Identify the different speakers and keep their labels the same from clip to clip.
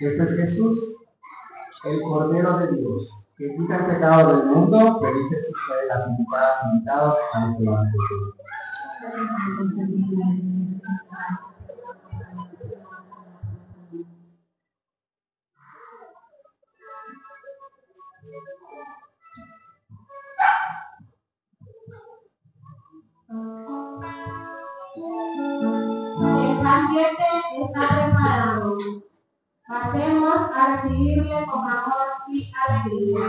Speaker 1: Este es Jesús, el Cordero de Dios, que quita el pecado del mundo. Felices ustedes las invitadas, invitados a este evangelio.
Speaker 2: El banquete está preparado. Pasemos a recibirle con amor y alegría.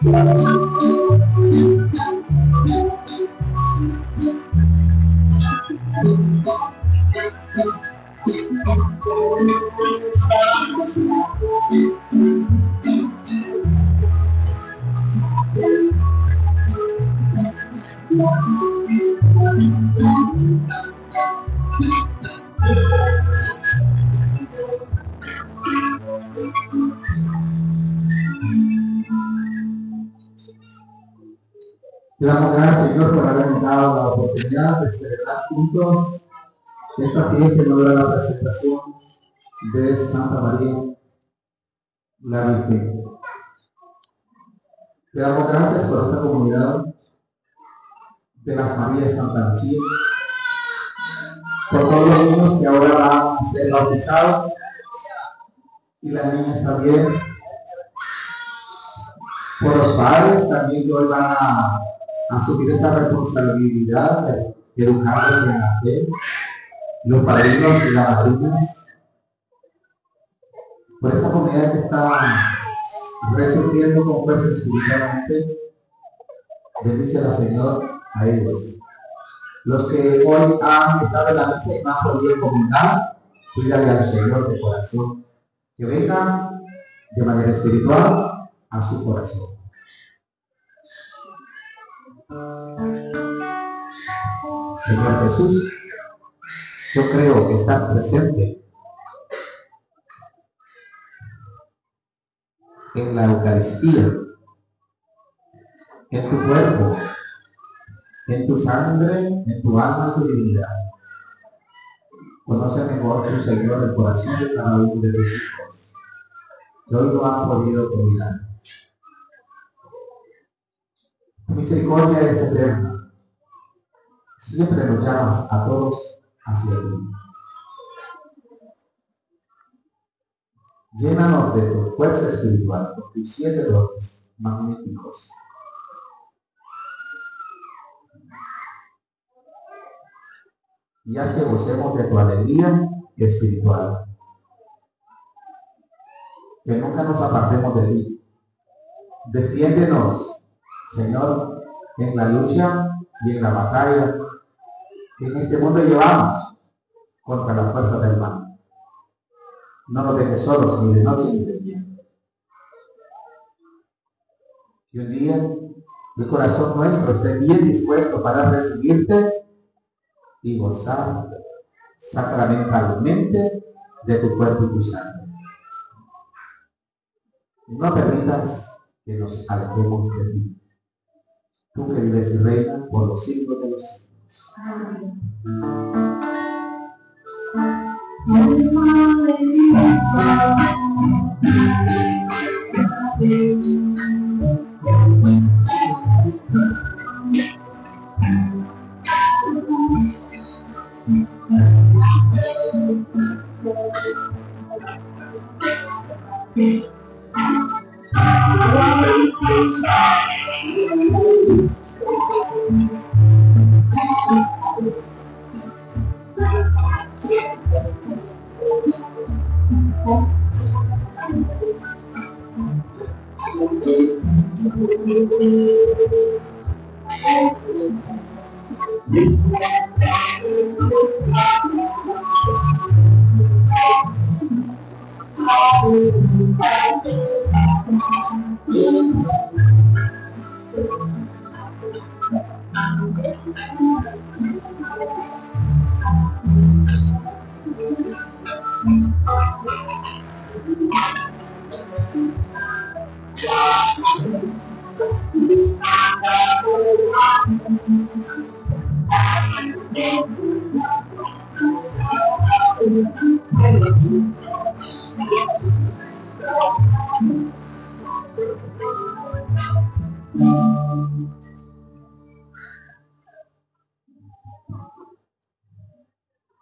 Speaker 1: Te juntos esta fiesta en honor a la presentación de Santa María, la Virgen. Te damos gracias por esta comunidad de las Marías Santa Lucía, por todos los niños que ahora van a ser bautizados y las niñas también, por los padres también que hoy van a asumir esa responsabilidad educarlos en la fe, los padrinos y las madrinas, por esta comunidad que está resurgiendo con fuerza espiritualmente, bendice al Señor a ellos. Los que hoy han estado en la misa y no han podido comulgar, pídale al Señor de corazón que vengan de manera espiritual a su corazón. Señor Jesús, yo creo que estás presente en la Eucaristía, en tu cuerpo, en tu sangre, en tu alma, en tu divinidad. Conoce mejor tu Señor el corazón de cada uno de tus hijos, que hoy no han podido combinar. Tu misericordia es eterna. Siempre llamas a todos hacia ti. Llénanos de tu fuerza espiritual con tus siete dones magníficos. Y haz que gocemos de tu alegría espiritual. Que nunca nos apartemos de ti. Defiéndenos, Señor, en la lucha y en la batalla que en este mundo llevamos contra la fuerza del mal. No nos dejes solos ni de noche ni de día. Y un día el corazón nuestro esté bien dispuesto para recibirte y gozar sacramentalmente de tu cuerpo y tu sangre. No permitas que nos alejemos de ti. Tú que vives y reinas por los siglos de los siglos. Aleluia.
Speaker 2: Alma de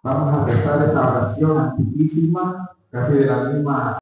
Speaker 1: Vamos a empezar esa oración antiquísima, casi de la misma